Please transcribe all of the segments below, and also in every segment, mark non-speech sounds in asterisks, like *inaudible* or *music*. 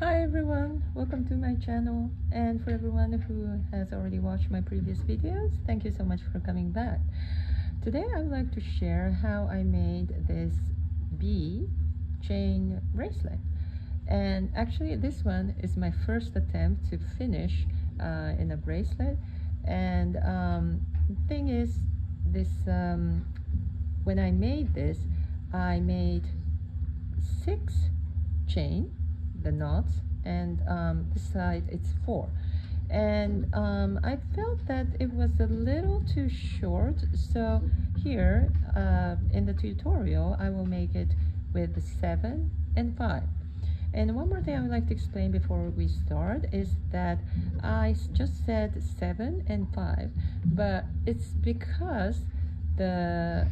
Hi everyone, welcome to my channel. And for everyone who has already watched my previous videos, thank you so much for coming back. Today I would like to share how I made this bee chain bracelet. And actually this one is my first attempt to finish uh, in a bracelet. And um, thing is this um, when I made this I made six chain the knots and um, this side it's four. And um, I felt that it was a little too short so here uh, in the tutorial I will make it with seven and five. And one more thing I would like to explain before we start is that I just said seven and five but it's because the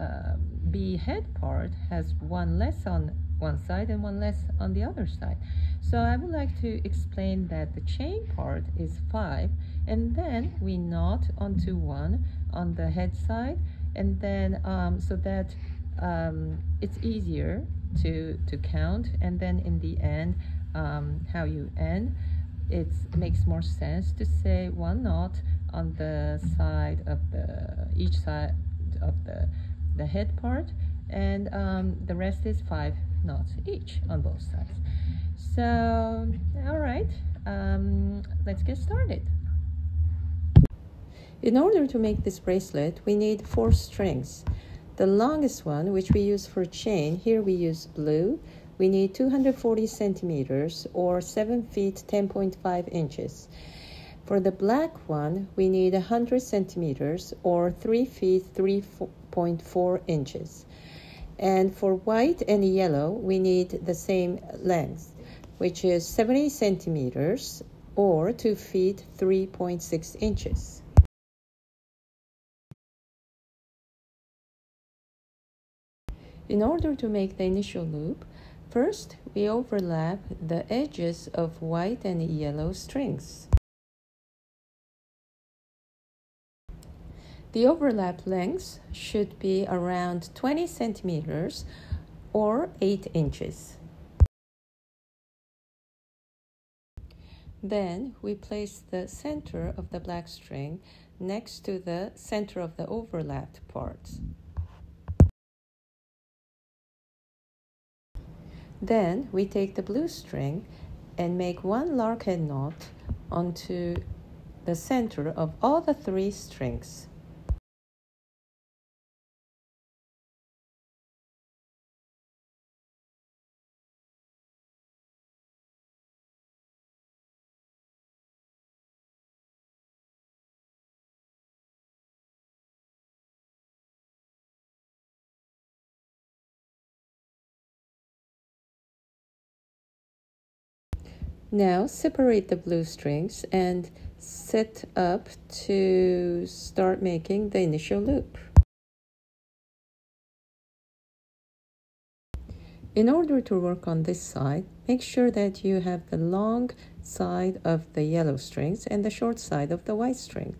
uh, bee head part has one less on one side and one less on the other side. So I would like to explain that the chain part is 5 and then we knot onto 1 on the head side and then um, so that um, it's easier to, to count and then in the end um, how you end it makes more sense to say one knot on the side of the each side of the the head part and um, the rest is five knots each on both sides. So, all right, um, let's get started. In order to make this bracelet, we need four strings. The longest one, which we use for chain, here we use blue. We need 240 centimeters or 7 feet 10.5 inches. For the black one, we need 100 centimeters or 3 feet 3.4 inches. And for white and yellow, we need the same length, which is 70 centimeters or 2 feet 3.6 inches. In order to make the initial loop, first we overlap the edges of white and yellow strings. The overlap length should be around 20 centimeters or 8 inches. Then we place the center of the black string next to the center of the overlapped parts. Then we take the blue string and make one larkhead knot onto the center of all the three strings. Now separate the blue strings and set up to start making the initial loop. In order to work on this side, make sure that you have the long side of the yellow strings and the short side of the white string.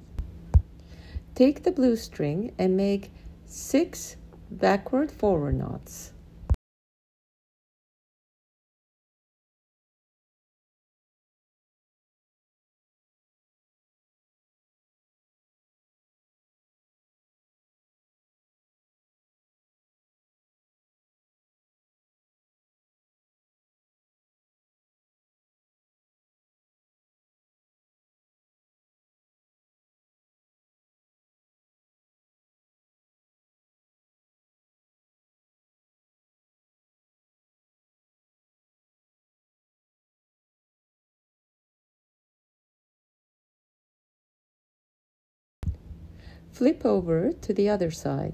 Take the blue string and make six backward forward knots. Flip over to the other side.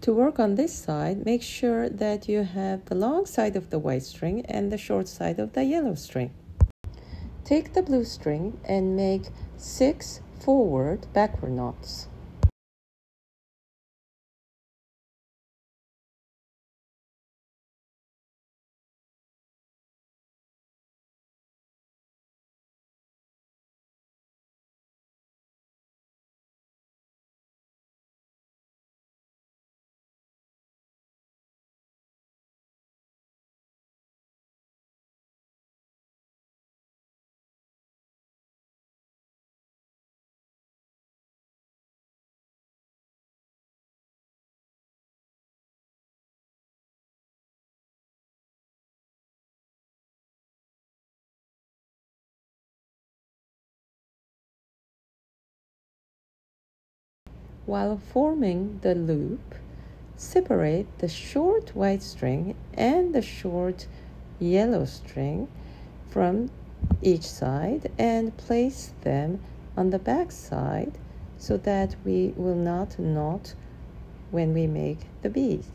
To work on this side, make sure that you have the long side of the white string and the short side of the yellow string. Take the blue string and make six forward backward knots. While forming the loop, separate the short white string and the short yellow string from each side and place them on the back side so that we will not knot when we make the beads.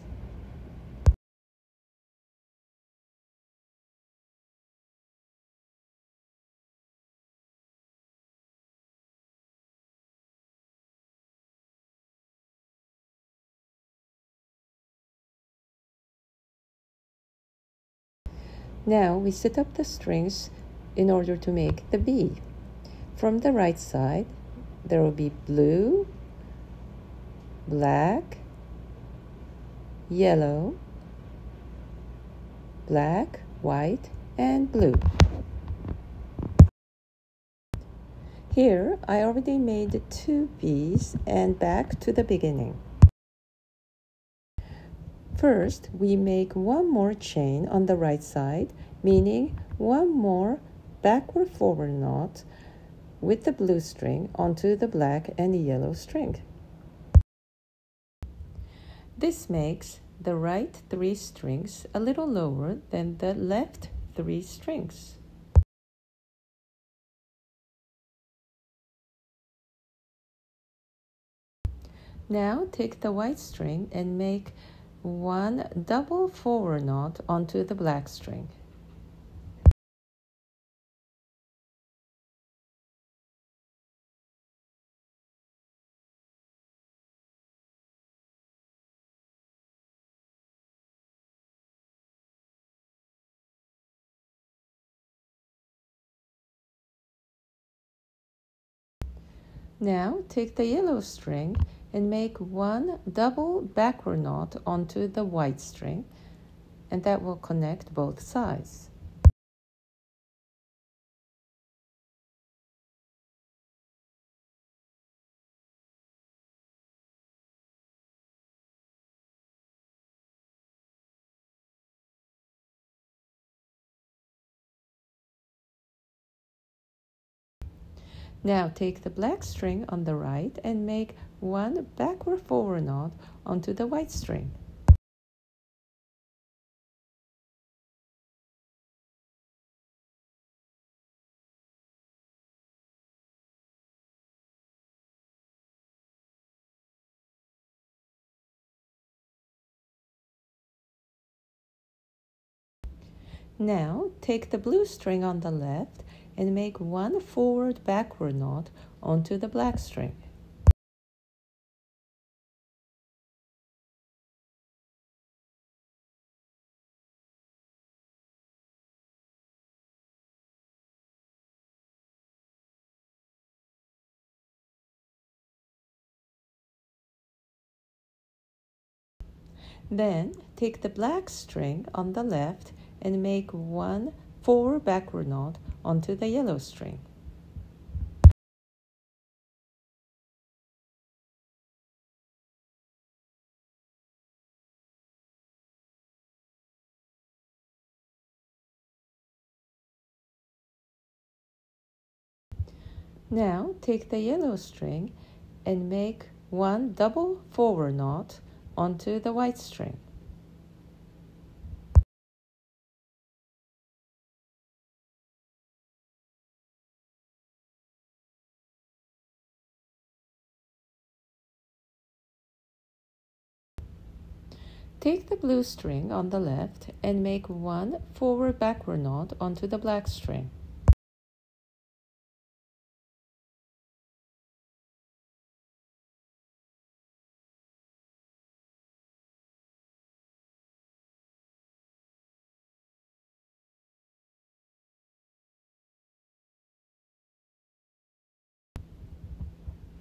Now we set up the strings in order to make the bee. From the right side, there will be blue, black, yellow, black, white, and blue. Here, I already made two bees and back to the beginning. First, we make one more chain on the right side, meaning one more backward forward knot with the blue string onto the black and yellow string. This makes the right three strings a little lower than the left three strings. Now take the white string and make one double forward knot onto the black string. Now take the yellow string and make one double backward knot onto the white string and that will connect both sides. Now take the black string on the right and make one backward forward knot onto the white string. Now take the blue string on the left and make one forward backward knot onto the black string. Then take the black string on the left and make one forward backward knot onto the yellow string. Now take the yellow string and make one double forward knot onto the white string. Take the blue string on the left and make one forward backward knot onto the black string.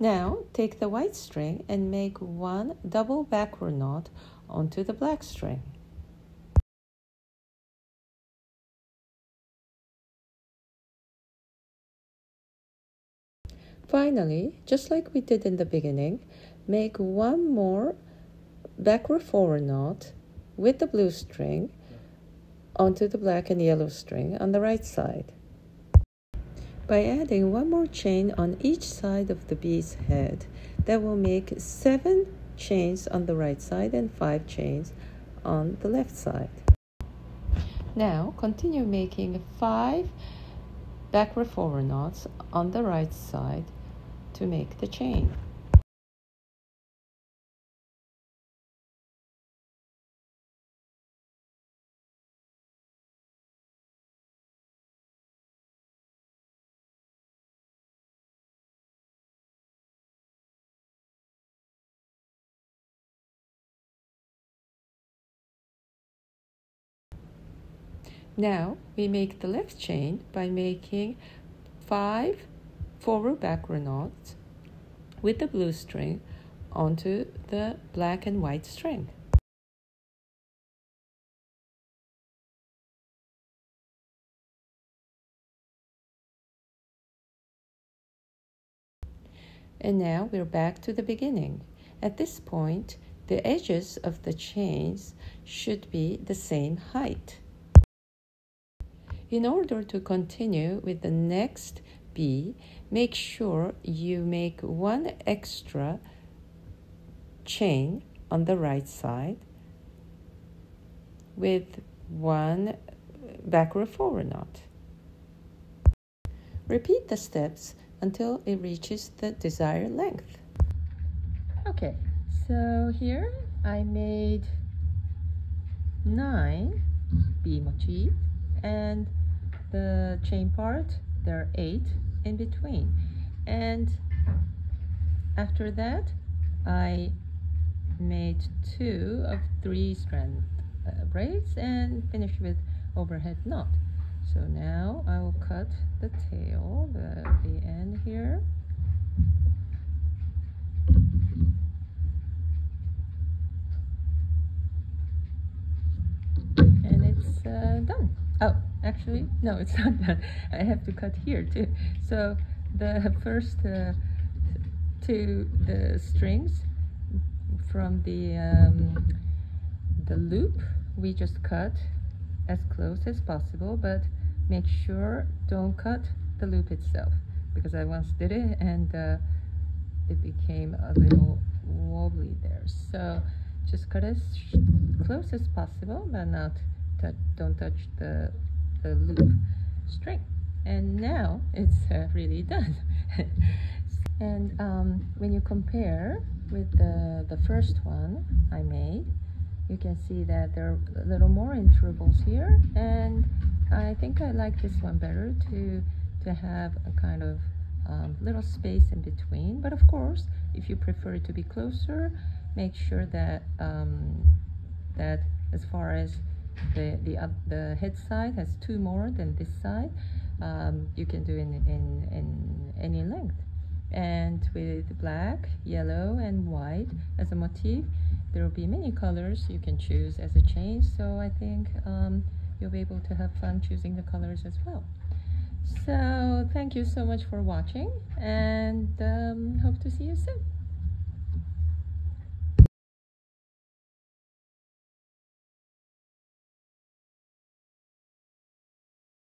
Now take the white string and make one double backward knot onto the black string. Finally, just like we did in the beginning, make one more backward forward knot with the blue string onto the black and yellow string on the right side. By adding one more chain on each side of the bee's head that will make seven chains on the right side and five chains on the left side. Now continue making five backward forward knots on the right side to make the chain. Now we make the left chain by making five forward backward knots with the blue string onto the black and white string. And now we're back to the beginning. At this point, the edges of the chains should be the same height. In order to continue with the next bee, make sure you make one extra chain on the right side with one back backward forward knot. Repeat the steps until it reaches the desired length. Okay, so here I made nine bee motif and the chain part there are eight in between. And after that I made two of three strand uh, braids and finish with overhead knot. So now I will cut the tail the, the end here actually no it's *laughs* not done I have to cut here too. So the first uh, two the strings from the um, the loop we just cut as close as possible but make sure don't cut the loop itself because I once did it and uh, it became a little wobbly there. So just cut as close as possible but not don't touch the the loop string. And now it's uh, really done. *laughs* And um, when you compare with the, the first one I made you can see that there are a little more intervals here. And I think I like this one better to to have a kind of um, little space in between. But of course if you prefer it to be closer make sure that um, that as far as the the, uh, the head side has two more than this side. Um, you can do in, in, in any length. And with black yellow and white as a motif there will be many colors you can choose as a change. So I think um, you'll be able to have fun choosing the colors as well. So thank you so much for watching and um, hope to see you soon